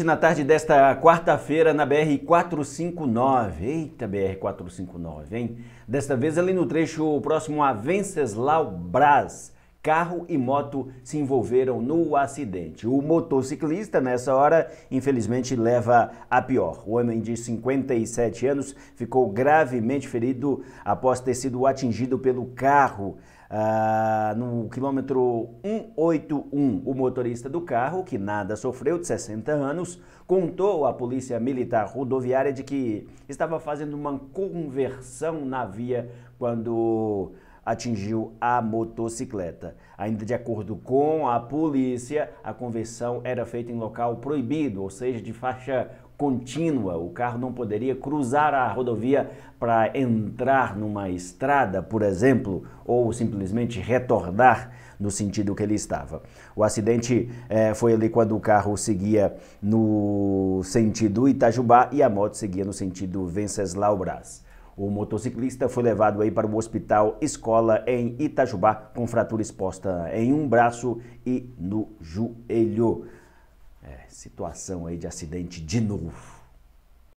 Na tarde desta quarta-feira na BR-459, eita BR-459, hein? Desta vez ali no trecho próximo a Venceslau Brás, carro e moto se envolveram no acidente. O motociclista, nessa hora, infelizmente leva a pior. O homem de 57 anos ficou gravemente ferido após ter sido atingido pelo carro. Ah, no quilômetro 181, o motorista do carro, que nada sofreu, de 60 anos, contou à polícia militar rodoviária de que estava fazendo uma conversão na via quando atingiu a motocicleta. Ainda de acordo com a polícia, a conversão era feita em local proibido, ou seja, de faixa contínua. O carro não poderia cruzar a rodovia para entrar numa estrada, por exemplo, ou simplesmente retornar no sentido que ele estava. O acidente eh, foi ali quando o carro seguia no sentido Itajubá e a moto seguia no sentido Venceslau Brás. O motociclista foi levado aí para o hospital Escola em Itajubá com fratura exposta em um braço e no joelho. É, situação aí de acidente de novo.